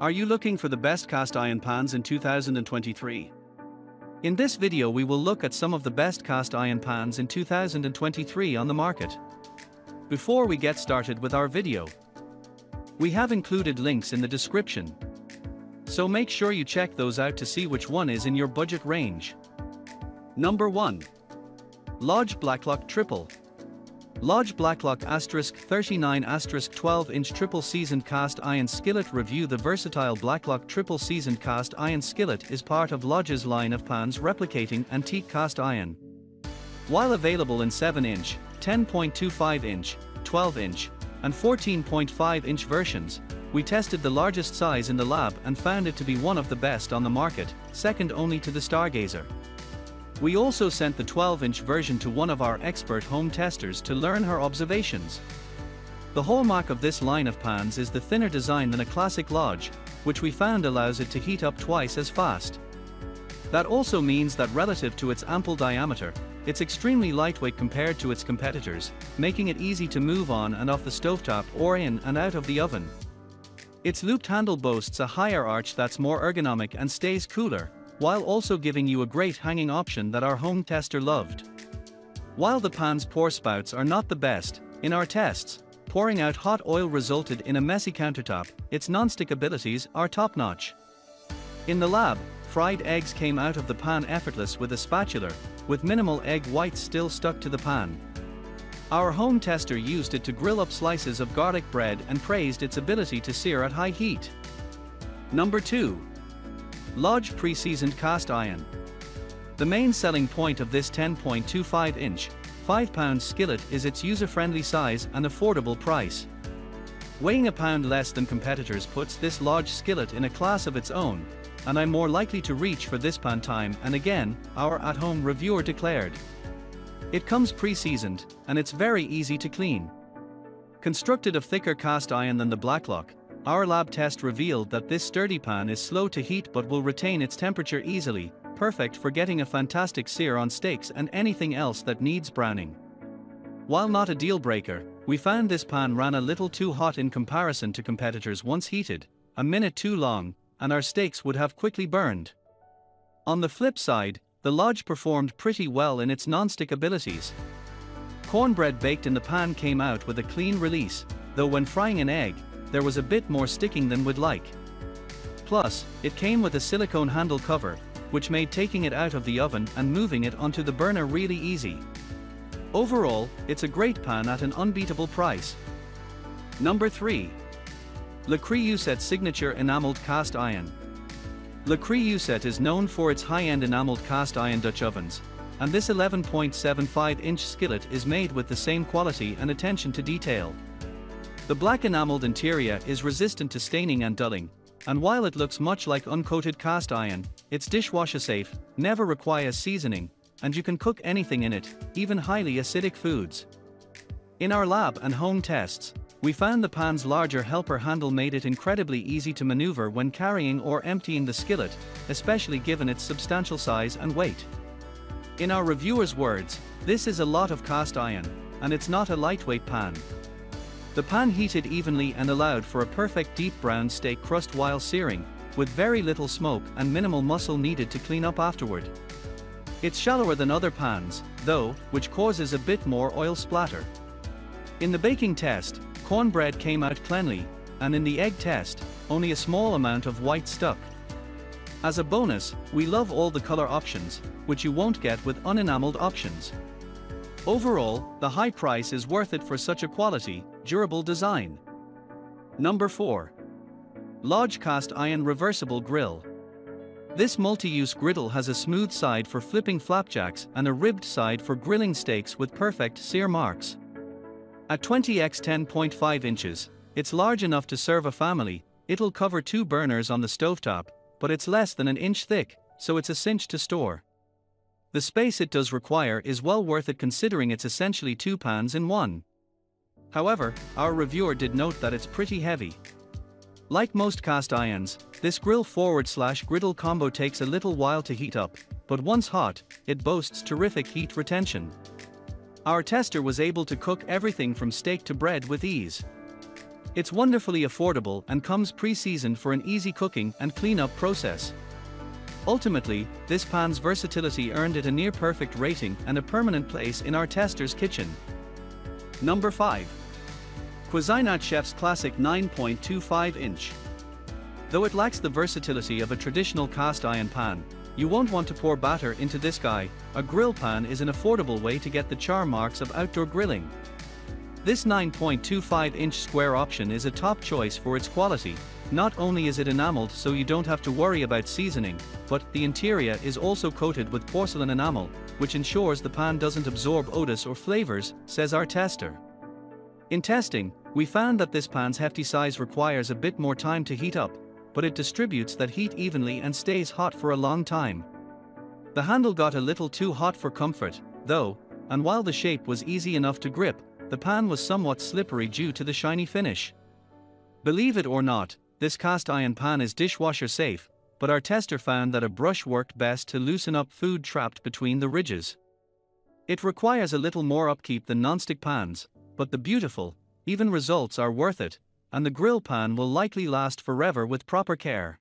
Are you looking for the best cast iron pans in 2023? In this video we will look at some of the best cast iron pans in 2023 on the market. Before we get started with our video, we have included links in the description. So make sure you check those out to see which one is in your budget range. Number 1. Lodge Blacklock Triple. Lodge Blacklock asterisk 39 asterisk 12 inch triple seasoned cast iron skillet review The versatile Blacklock triple seasoned cast iron skillet is part of Lodge's line of pans replicating antique cast iron. While available in 7 inch, 10.25 inch, 12 inch, and 14.5 inch versions, we tested the largest size in the lab and found it to be one of the best on the market, second only to the Stargazer. We also sent the 12-inch version to one of our expert home testers to learn her observations. The hallmark of this line of pans is the thinner design than a classic Lodge, which we found allows it to heat up twice as fast. That also means that relative to its ample diameter, it's extremely lightweight compared to its competitors, making it easy to move on and off the stovetop or in and out of the oven. Its looped handle boasts a higher arch that's more ergonomic and stays cooler, while also giving you a great hanging option that our home tester loved. While the pan's pour spouts are not the best, in our tests, pouring out hot oil resulted in a messy countertop, its non-stick abilities are top-notch. In the lab, fried eggs came out of the pan effortless with a spatula, with minimal egg whites still stuck to the pan. Our home tester used it to grill up slices of garlic bread and praised its ability to sear at high heat. Number 2. Lodge Pre-Seasoned Cast Iron. The main selling point of this 10.25 inch, 5 pound skillet is its user-friendly size and affordable price. Weighing a pound less than competitors puts this large skillet in a class of its own, and I'm more likely to reach for this pan time and again, our at-home reviewer declared. It comes pre-seasoned, and it's very easy to clean. Constructed of thicker cast iron than the Blacklock, our lab test revealed that this sturdy pan is slow to heat but will retain its temperature easily, perfect for getting a fantastic sear on steaks and anything else that needs browning. While not a deal breaker, we found this pan ran a little too hot in comparison to competitors once heated, a minute too long, and our steaks would have quickly burned. On the flip side, the Lodge performed pretty well in its non-stick abilities. Cornbread baked in the pan came out with a clean release, though when frying an egg, there was a bit more sticking than we'd like. Plus, it came with a silicone handle cover, which made taking it out of the oven and moving it onto the burner really easy. Overall, it's a great pan at an unbeatable price. Number 3. Le Creuset Signature Enameled Cast Iron. Le Creuset is known for its high-end enameled cast iron Dutch ovens, and this 11.75-inch skillet is made with the same quality and attention to detail. The black enameled interior is resistant to staining and dulling, and while it looks much like uncoated cast iron, it's dishwasher safe, never requires seasoning, and you can cook anything in it, even highly acidic foods. In our lab and home tests, we found the pan's larger helper handle made it incredibly easy to maneuver when carrying or emptying the skillet, especially given its substantial size and weight. In our reviewer's words, this is a lot of cast iron, and it's not a lightweight pan. The pan heated evenly and allowed for a perfect deep brown steak crust while searing, with very little smoke and minimal muscle needed to clean up afterward. It's shallower than other pans, though, which causes a bit more oil splatter. In the baking test, cornbread came out cleanly, and in the egg test, only a small amount of white stuck. As a bonus, we love all the color options, which you won't get with unenameled options. Overall, the high price is worth it for such a quality, durable design. Number 4. Lodge Cast Iron Reversible Grill. This multi-use griddle has a smooth side for flipping flapjacks and a ribbed side for grilling steaks with perfect sear marks. At 20x 10.5 inches, it's large enough to serve a family, it'll cover two burners on the stovetop, but it's less than an inch thick, so it's a cinch to store. The space it does require is well worth it considering it's essentially two pans in one. However, our reviewer did note that it's pretty heavy. Like most cast irons, this grill forward slash griddle combo takes a little while to heat up, but once hot, it boasts terrific heat retention. Our tester was able to cook everything from steak to bread with ease. It's wonderfully affordable and comes pre-seasoned for an easy cooking and cleanup process. Ultimately, this pan's versatility earned it a near-perfect rating and a permanent place in our tester's kitchen. Number 5. Cuisinart Chef's Classic 9.25-inch. Though it lacks the versatility of a traditional cast iron pan, you won't want to pour batter into this guy, a grill pan is an affordable way to get the char marks of outdoor grilling. This 9.25-inch square option is a top choice for its quality, not only is it enameled so you don't have to worry about seasoning, but the interior is also coated with porcelain enamel, which ensures the pan doesn't absorb odors or flavors, says our tester. In testing, we found that this pan's hefty size requires a bit more time to heat up, but it distributes that heat evenly and stays hot for a long time. The handle got a little too hot for comfort, though, and while the shape was easy enough to grip, the pan was somewhat slippery due to the shiny finish. Believe it or not, this cast iron pan is dishwasher safe, but our tester found that a brush worked best to loosen up food trapped between the ridges. It requires a little more upkeep than nonstick pans, but the beautiful, even results are worth it, and the grill pan will likely last forever with proper care.